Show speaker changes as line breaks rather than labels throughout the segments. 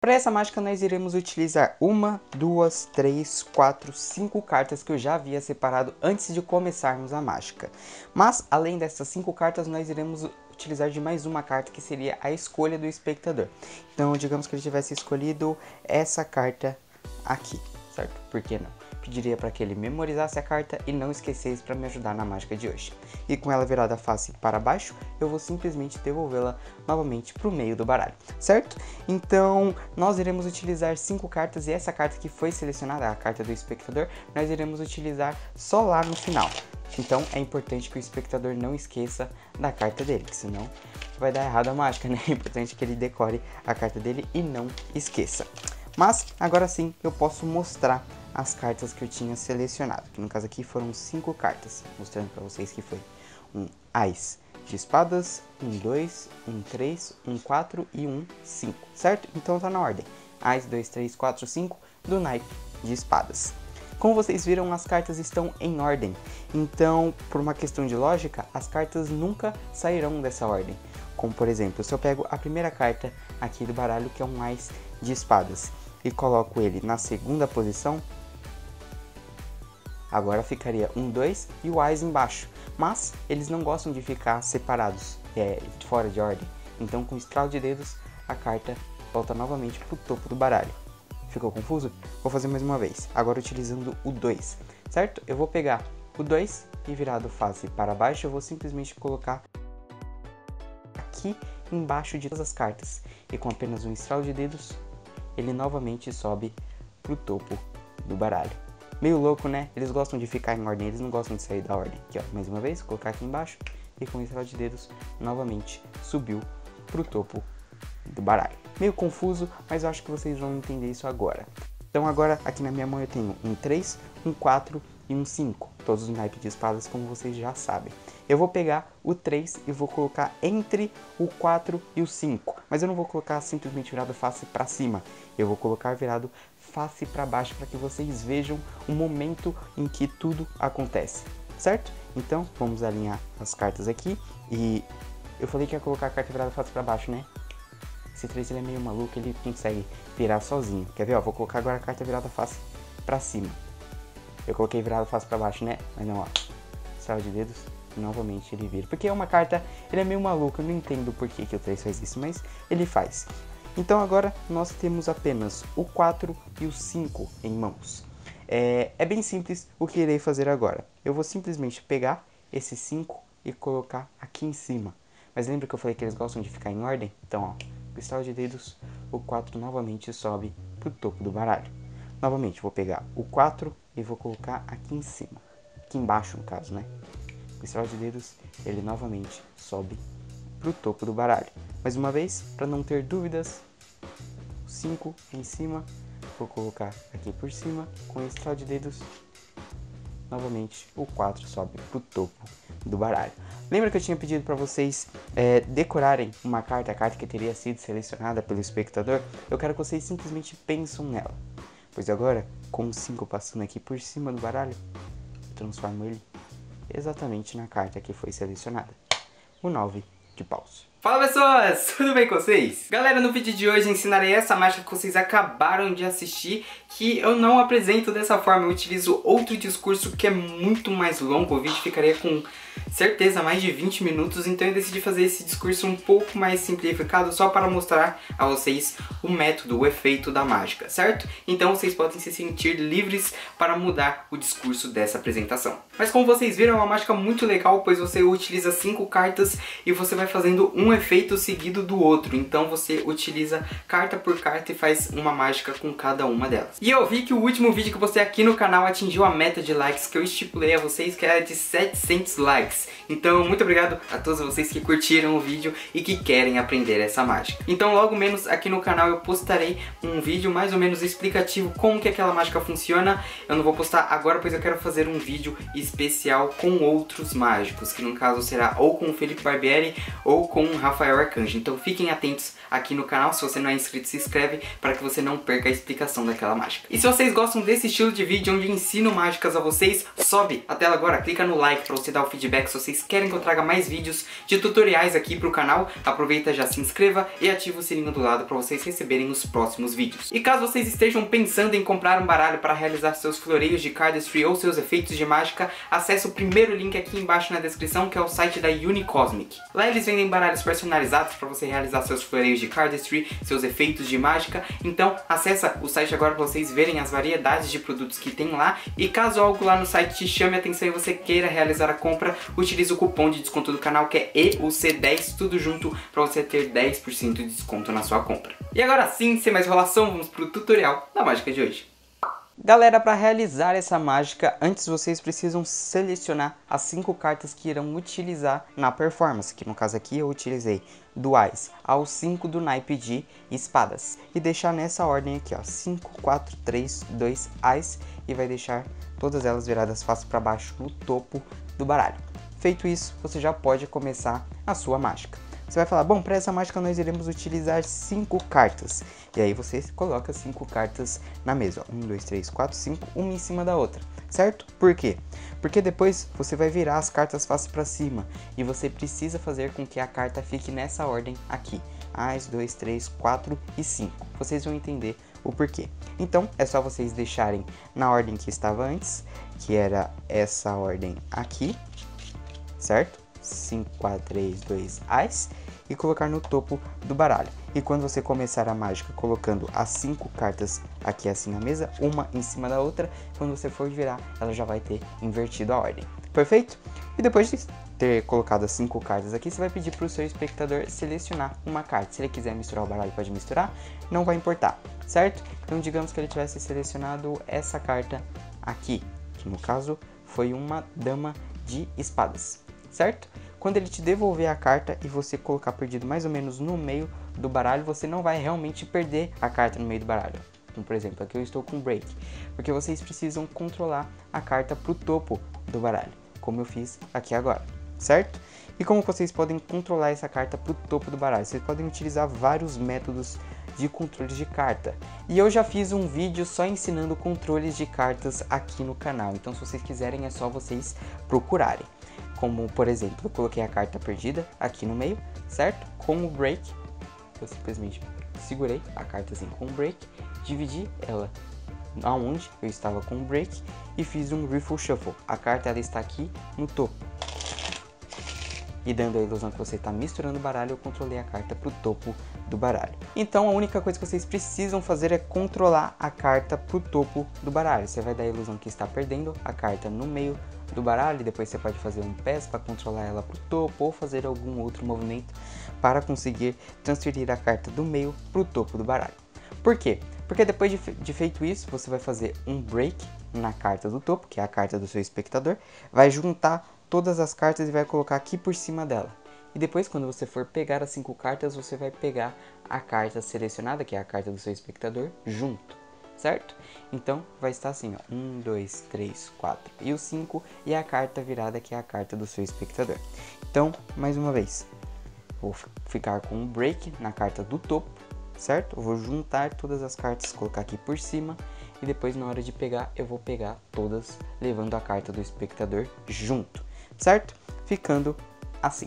Para essa mágica nós iremos utilizar uma, duas, três, quatro, cinco cartas que eu já havia separado antes de começarmos a mágica. Mas além dessas cinco cartas nós iremos utilizar de mais uma carta que seria a escolha do espectador. Então digamos que ele tivesse escolhido essa carta aqui, certo? Por que não? Pediria para que ele memorizasse a carta e não esquecesse para me ajudar na mágica de hoje. E com ela virada face para baixo, eu vou simplesmente devolvê-la novamente para o meio do baralho, certo? Então, nós iremos utilizar cinco cartas e essa carta que foi selecionada, a carta do espectador, nós iremos utilizar só lá no final. Então, é importante que o espectador não esqueça da carta dele, que senão vai dar errado a mágica, né? É importante que ele decore a carta dele e não esqueça. Mas, agora sim, eu posso mostrar as cartas que eu tinha selecionado, que no caso aqui foram cinco cartas, mostrando para vocês que foi um Ais de espadas, um 2, um 3, um 4 e um 5, certo? Então tá na ordem. Ais 2, 3, 4, 5 do naipe de espadas. Como vocês viram, as cartas estão em ordem. Então, por uma questão de lógica, as cartas nunca sairão dessa ordem. Como por exemplo, se eu pego a primeira carta aqui do baralho, que é um Ais de espadas, e coloco ele na segunda posição, Agora ficaria um 2 e o Ais embaixo, mas eles não gostam de ficar separados, é, fora de ordem. Então com estralo de dedos a carta volta novamente para o topo do baralho. Ficou confuso? Vou fazer mais uma vez, agora utilizando o 2, certo? Eu vou pegar o 2 e virado face para baixo, eu vou simplesmente colocar aqui embaixo de todas as cartas. E com apenas um estralo de dedos, ele novamente sobe para o topo do baralho. Meio louco, né? Eles gostam de ficar em ordem, eles não gostam de sair da ordem. Aqui, ó, mais uma vez, colocar aqui embaixo e com estrela de dedos, novamente subiu pro topo do baralho. Meio confuso, mas eu acho que vocês vão entender isso agora. Então agora aqui na minha mão eu tenho um 3, um 4 e um 5, todos os naipes de espadas como vocês já sabem. Eu vou pegar o 3 e vou colocar entre o 4 e o 5, mas eu não vou colocar simplesmente virado face para cima, eu vou colocar virado face para baixo para que vocês vejam o momento em que tudo acontece, certo? Então vamos alinhar as cartas aqui e eu falei que ia colocar a carta virada face para baixo, né? Esse 3 ele é meio maluco, ele consegue virar sozinho. Quer ver? Ó, vou colocar agora a carta virada face para cima. Eu coloquei virada face para baixo, né? Mas não, ó. Sala de dedos, novamente ele vira. Porque é uma carta, ele é meio maluco, eu não entendo por que, que o 3 faz isso, mas ele faz. Então agora nós temos apenas o 4 e o 5 em mãos. É, é, bem simples o que irei fazer agora. Eu vou simplesmente pegar esse 5 e colocar aqui em cima. Mas lembra que eu falei que eles gostam de ficar em ordem? Então, ó, cristal de dedos, o 4 novamente sobe para o topo do baralho. Novamente, vou pegar o 4 e vou colocar aqui em cima. Aqui embaixo, no caso, né? O cristal de dedos, ele novamente sobe para o topo do baralho. Mais uma vez, para não ter dúvidas, 5 em cima, vou colocar aqui por cima com estrela de dedos. Novamente, o 4 sobe para o topo do baralho. Lembra que eu tinha pedido para vocês é, decorarem uma carta, a carta que teria sido selecionada pelo espectador? Eu quero que vocês simplesmente pensem nela. Pois agora, com o 5 passando aqui por cima do baralho, eu transformo ele exatamente na carta que foi selecionada. O 9 de paus.
Fala pessoas, tudo bem com vocês? Galera, no vídeo de hoje ensinarei essa mágica que vocês acabaram de assistir que eu não apresento dessa forma, eu utilizo outro discurso que é muito mais longo, o vídeo ficaria com certeza mais de 20 minutos, então eu decidi fazer esse discurso um pouco mais simplificado só para mostrar a vocês o método, o efeito da mágica, certo? Então vocês podem se sentir livres para mudar o discurso dessa apresentação. Mas como vocês viram, é uma mágica muito legal, pois você utiliza cinco cartas e você vai fazendo um efeito seguido do outro, então você utiliza carta por carta e faz uma mágica com cada uma delas. E eu vi que o último vídeo que postei aqui no canal atingiu a meta de likes que eu estipulei a vocês, que era de 700 likes likes. Então, muito obrigado a todos vocês que curtiram o vídeo e que querem aprender essa mágica. Então, logo menos aqui no canal eu postarei um vídeo mais ou menos explicativo como que aquela mágica funciona. Eu não vou postar agora, pois eu quero fazer um vídeo especial com outros mágicos, que no caso será ou com o Felipe Barbieri ou com o Rafael Arcanjo. Então fiquem atentos aqui no canal, se você não é inscrito, se inscreve para que você não perca a explicação daquela mágica. E se vocês gostam desse estilo de vídeo onde ensino mágicas a vocês, sobe a tela agora, clica no like para você dar o feedback se vocês querem que eu traga mais vídeos de tutoriais aqui pro canal. Aproveita já se inscreva e ativa o sininho do lado para vocês receberem os próximos vídeos. E caso vocês estejam pensando em comprar um baralho para realizar seus floreios de cardistry ou seus efeitos de mágica, acesse o primeiro link aqui embaixo na descrição que é o site da Unicosmic. Lá eles vendem baralhos personalizados para você realizar seus floreios de cardistry, seus efeitos de mágica. Então acessa o site agora para vocês verem as variedades de produtos que tem lá e caso algo lá no site te chame a atenção e você queira realizar a compra, utilize o cupom de desconto do canal que é EUC10, tudo junto para você ter 10% de desconto na sua compra. E agora sim, sem mais enrolação, vamos pro tutorial da mágica de hoje.
Galera, para realizar essa mágica, antes vocês precisam selecionar as cinco cartas que irão utilizar na performance, que no caso aqui eu utilizei duais ao 5 do naipe de espadas. E deixar nessa ordem aqui, ó, 5, 4, 3, 2, ais, e vai deixar todas elas viradas face para baixo no topo do baralho. Feito isso, você já pode começar a sua mágica. Você vai falar, bom, para essa mágica nós iremos utilizar cinco cartas. E aí você coloca cinco cartas na mesa. Ó. Um, dois, três, quatro, cinco, uma em cima da outra. Certo? Por quê? Porque depois você vai virar as cartas face para cima. E você precisa fazer com que a carta fique nessa ordem aqui. As, dois, três, quatro e cinco. Vocês vão entender o porquê. Então, é só vocês deixarem na ordem que estava antes, que era essa ordem aqui, certo? 5, 4, 3, 2, Ais e colocar no topo do baralho. E quando você começar a mágica colocando as cinco cartas aqui assim na mesa, uma em cima da outra, quando você for virar, ela já vai ter invertido a ordem. Perfeito? E depois de ter colocado as cinco cartas aqui, você vai pedir para o seu espectador selecionar uma carta. Se ele quiser misturar o baralho, pode misturar, não vai importar, certo? Então digamos que ele tivesse selecionado essa carta aqui, que no caso foi uma dama de espadas certo? Quando ele te devolver a carta e você colocar perdido mais ou menos no meio do baralho, você não vai realmente perder a carta no meio do baralho. Então, por exemplo, aqui eu estou com break, porque vocês precisam controlar a carta para o topo do baralho, como eu fiz aqui agora, certo? E como vocês podem controlar essa carta para o topo do baralho? Vocês podem utilizar vários métodos de controles de carta. E eu já fiz um vídeo só ensinando controles de cartas aqui no canal, então se vocês quiserem é só vocês procurarem como por exemplo, eu coloquei a carta perdida aqui no meio, certo? Com o break, eu simplesmente segurei a carta assim com o break, dividi ela aonde eu estava com o break e fiz um riffle shuffle. A carta ela está aqui no topo. E dando a ilusão que você está misturando o baralho, eu controlei a carta para o topo do baralho. Então a única coisa que vocês precisam fazer é controlar a carta para o topo do baralho. Você vai dar a ilusão que está perdendo a carta no meio do baralho, depois você pode fazer um pass para controlar ela para o topo ou fazer algum outro movimento para conseguir transferir a carta do meio para o topo do baralho. Por quê? Porque depois de, de, feito isso, você vai fazer um break na carta do topo, que é a carta do seu espectador, vai juntar todas as cartas e vai colocar aqui por cima dela. E depois, quando você for pegar as cinco cartas, você vai pegar a carta selecionada, que é a carta do seu espectador, junto certo? Então vai estar assim, ó, 1, 2, 3, 4 e o 5 e a carta virada que é a carta do seu espectador. Então, mais uma vez, vou ficar com um break na carta do topo, certo? Vou juntar todas as cartas, colocar aqui por cima e depois na hora de pegar, eu vou pegar todas levando a carta do espectador junto, certo? Ficando assim.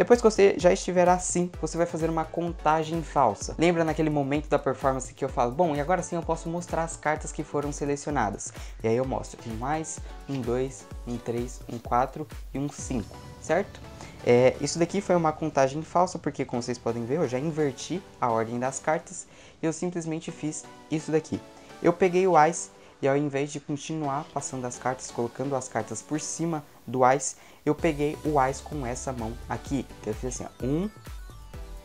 Depois que você já estiver assim, você vai fazer uma contagem falsa. Lembra naquele momento da performance que eu falo, bom, e agora sim eu posso mostrar as cartas que foram selecionadas. E aí eu mostro um mais, um 2, um 3, um 4 e um 5, certo? É, isso daqui foi uma contagem falsa, porque como vocês podem ver, eu já inverti a ordem das cartas e eu simplesmente fiz isso daqui. Eu peguei o Ás e ao invés de continuar passando as cartas, colocando as cartas por cima do Ás, eu peguei o Ás com essa mão aqui. Então eu fiz assim, ó, um,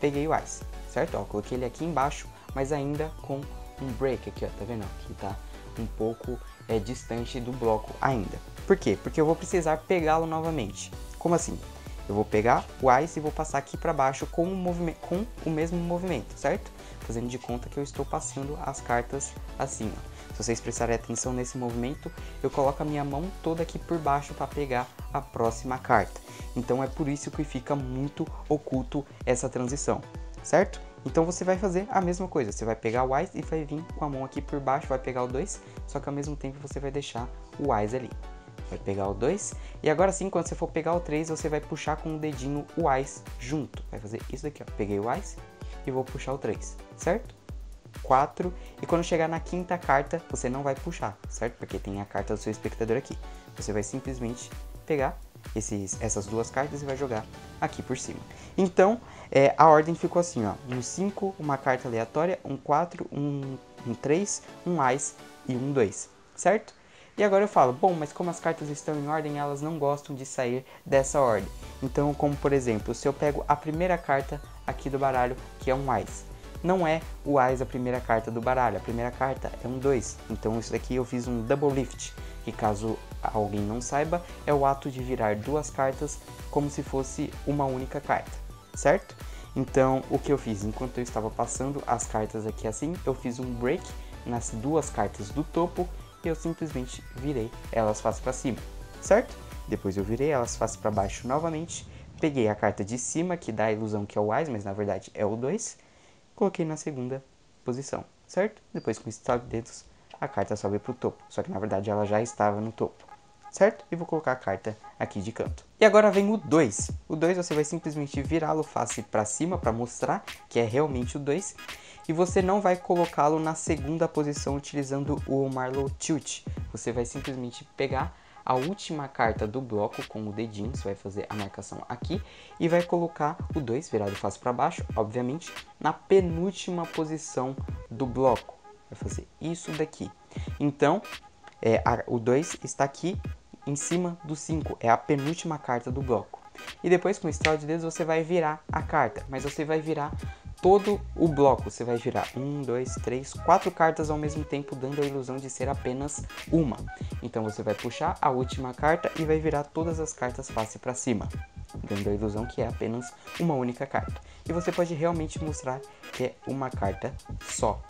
peguei o Ás, certo? Ó, coloquei ele aqui embaixo, mas ainda com um break aqui, ó, tá vendo? Que tá um pouco é, distante do bloco ainda. Por quê? Porque eu vou precisar pegá-lo novamente. Como assim? Eu vou pegar o Ás e vou passar aqui para baixo com o, movimento, com o mesmo movimento, certo? Fazendo de conta que eu estou passando as cartas assim, ó. Se vocês prestarem atenção nesse movimento, eu coloco a minha mão toda aqui por baixo para pegar a próxima carta. Então é por isso que fica muito oculto essa transição, certo? Então você vai fazer a mesma coisa, você vai pegar o Ais e vai vir com a mão aqui por baixo, vai pegar o 2, só que ao mesmo tempo você vai deixar o Ais ali. Vai pegar o 2, e agora sim, quando você for pegar o 3, você vai puxar com o dedinho o Ais junto. Vai fazer isso daqui, ó. Peguei o Ais e vou puxar o 3, certo? 4, e quando chegar na quinta carta, você não vai puxar, certo? Porque tem a carta do seu espectador aqui. Você vai simplesmente pegar esses, essas duas cartas e vai jogar aqui por cima. Então, é, a ordem ficou assim, ó. Um 5, uma carta aleatória, um 4, um, um 3, um Ais e um 2, certo? E agora eu falo, bom, mas como as cartas estão em ordem, elas não gostam de sair dessa ordem. Então, como por exemplo, se eu pego a primeira carta aqui do baralho, que é um Ais. Não é o Ais a primeira carta do baralho, a primeira carta é um 2. Então isso daqui eu fiz um Double Lift, que caso alguém não saiba, é o ato de virar duas cartas como se fosse uma única carta, certo? Então, o que eu fiz? Enquanto eu estava passando as cartas aqui assim, eu fiz um break nas duas cartas do topo e eu simplesmente virei elas face para cima, certo? Depois eu virei elas face para baixo novamente, peguei a carta de cima, que dá a ilusão que é o Ais, mas na verdade é o 2, coloquei na segunda posição, certo? Depois com dedos, a carta sobe para o topo, só que na verdade ela já estava no topo certo? E vou colocar a carta aqui de canto. E agora vem o 2. O 2 você vai simplesmente virá-lo face para cima para mostrar que é realmente o 2. E você não vai colocá-lo na segunda posição utilizando o Marlow Tilt. Você vai simplesmente pegar a última carta do bloco com o dedinho, você vai fazer a marcação aqui e vai colocar o 2 virado face para baixo, obviamente, na penúltima posição do bloco. Vai fazer isso daqui. Então, é, a, o 2 está aqui em cima do 5, é a penúltima carta do bloco. E depois com o estralo de dedos você vai virar a carta, mas você vai virar todo o bloco. Você vai virar um, dois, três, quatro cartas ao mesmo tempo, dando a ilusão de ser apenas uma. Então você vai puxar a última carta e vai virar todas as cartas face para cima, dando a ilusão que é apenas uma única carta. E você pode realmente mostrar que é uma carta só,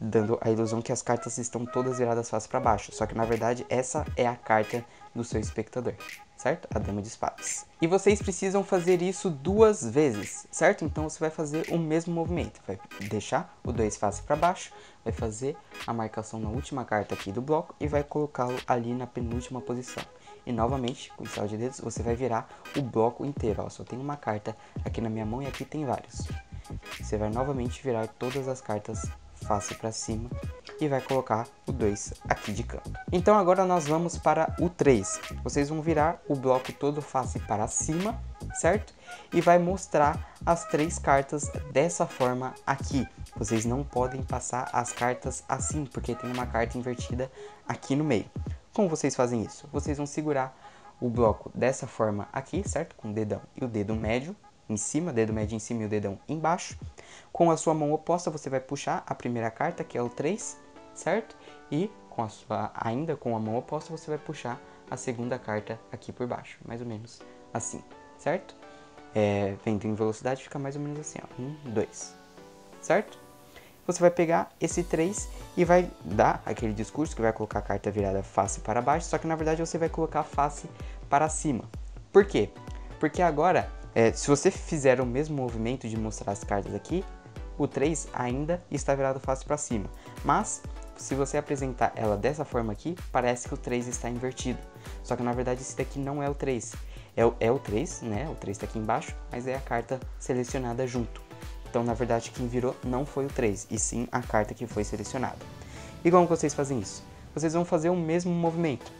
dando a ilusão que as cartas estão todas viradas face para baixo. Só que na verdade essa é a carta do seu espectador, certo? A dama de espadas. E vocês precisam fazer isso duas vezes, certo? Então você vai fazer o mesmo movimento, vai deixar o 2 face para baixo, vai fazer a marcação na última carta aqui do bloco e vai colocá-lo ali na penúltima posição. E novamente, com o estalo de dedos, você vai virar o bloco inteiro. Ó, só tem uma carta aqui na minha mão e aqui tem vários. Você vai novamente virar todas as cartas face para cima e vai colocar o 2 aqui de canto. Então agora nós vamos para o 3. Vocês vão virar o bloco todo face para cima, certo? E vai mostrar as três cartas dessa forma aqui. Vocês não podem passar as cartas assim, porque tem uma carta invertida aqui no meio. Como vocês fazem isso? Vocês vão segurar o bloco dessa forma aqui, certo? Com o dedão e o dedo médio em cima, dedo médio em cima e o dedão embaixo. Com a sua mão oposta, você vai puxar a primeira carta, que é o 3, certo? E com a sua, ainda com a mão oposta, você vai puxar a segunda carta aqui por baixo, mais ou menos assim, certo? É, vendo em velocidade, fica mais ou menos assim, ó, 1, 2, certo? Você vai pegar esse 3 e vai dar aquele discurso que vai colocar a carta virada face para baixo, só que na verdade você vai colocar face para cima. Por quê? Porque agora é, se você fizer o mesmo movimento de mostrar as cartas aqui, o 3 ainda está virado face para cima. Mas, se você apresentar ela dessa forma aqui, parece que o 3 está invertido. Só que na verdade esse daqui não é o 3. É o, é o 3, né? O 3 está aqui embaixo, mas é a carta selecionada junto. Então, na verdade, quem virou não foi o 3, e sim a carta que foi selecionada. E como vocês fazem isso? Vocês vão fazer o mesmo movimento.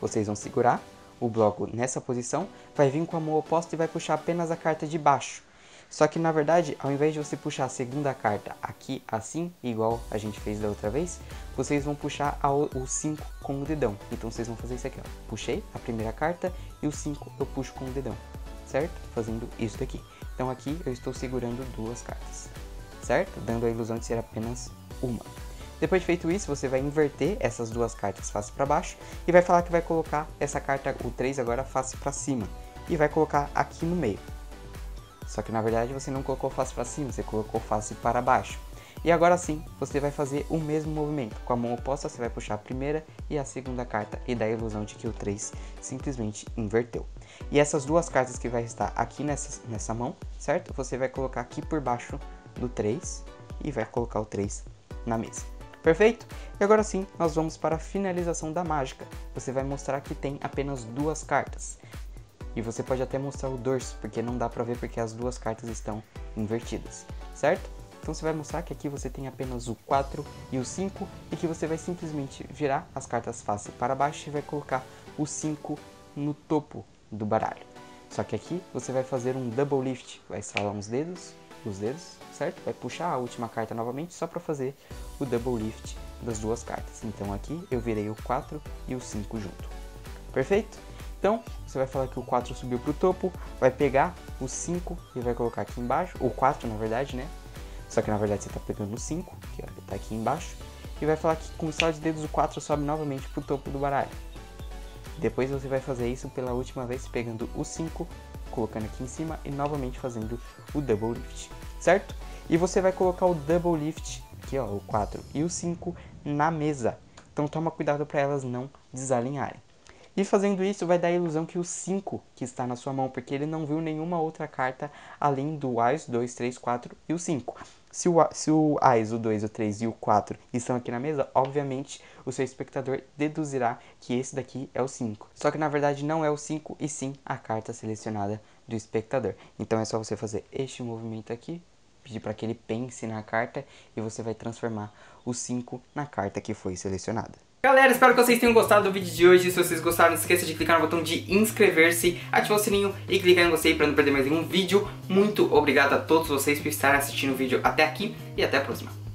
Vocês vão segurar o bloco nessa posição, vai vir com a mão oposta e vai puxar apenas a carta de baixo. Só que na verdade, ao invés de você puxar a segunda carta aqui assim, igual a gente fez da outra vez, vocês vão puxar o 5 com o dedão. Então vocês vão fazer isso aqui, ó. Puxei a primeira carta e o 5 eu puxo com o dedão, certo? Fazendo isso daqui. Então aqui eu estou segurando duas cartas, certo? Dando a ilusão de ser apenas uma. Depois de feito isso, você vai inverter essas duas cartas face para baixo e vai falar que vai colocar essa carta, o 3 agora, face para cima. E vai colocar aqui no meio. Só que na verdade você não colocou face para cima, você colocou face para baixo. E agora sim, você vai fazer o mesmo movimento. Com a mão oposta, você vai puxar a primeira e a segunda carta e dá a ilusão de que o 3 simplesmente inverteu. E essas duas cartas que vai estar aqui nessa, nessa mão, certo? Você vai colocar aqui por baixo do 3 e vai colocar o 3 na mesa. Perfeito? E agora sim, nós vamos para a finalização da mágica. Você vai mostrar que tem apenas duas cartas. E você pode até mostrar o dorso, porque não dá pra ver porque as duas cartas estão invertidas, certo? Então você vai mostrar que aqui você tem apenas o 4 e o 5 e que você vai simplesmente virar as cartas face para baixo e vai colocar o 5 no topo do baralho. Só que aqui você vai fazer um double lift, vai estralar uns dedos, os dedos, certo? Vai puxar a última carta novamente só para fazer o double lift das duas cartas. Então aqui eu virei o 4 e o 5 junto. Perfeito? Então, você vai falar que o 4 subiu para o topo, vai pegar o 5 e vai colocar aqui embaixo, o 4 na verdade, né? Só que na verdade você está pegando o 5, que está aqui embaixo, e vai falar que com o estalo de dedos o 4 sobe novamente para o topo do baralho. Depois você vai fazer isso pela última vez pegando o 5, colocando aqui em cima e novamente fazendo o double lift, certo? E você vai colocar o double lift, aqui ó, o 4 e o 5 na mesa. Então toma cuidado para elas não desalinharem. E fazendo isso vai dar a ilusão que o 5 que está na sua mão, porque ele não viu nenhuma outra carta além do Ás, 2, 3, 4 e o 5. Se o, se o Ás, o 2, o 3 e o 4 estão aqui na mesa, obviamente o seu espectador deduzirá que esse daqui é o 5. Só que na verdade não é o 5 e sim a carta selecionada do espectador. Então é só você fazer este movimento aqui, pedir para que ele pense na carta e você vai transformar o 5 na carta que foi selecionada.
Galera, espero que vocês tenham gostado do vídeo de hoje. Se vocês gostaram, não esqueça de clicar no botão de inscrever-se, ativar o sininho e clicar em gostei para não perder mais nenhum vídeo. Muito obrigado a todos vocês por estarem assistindo o vídeo até aqui e até a próxima.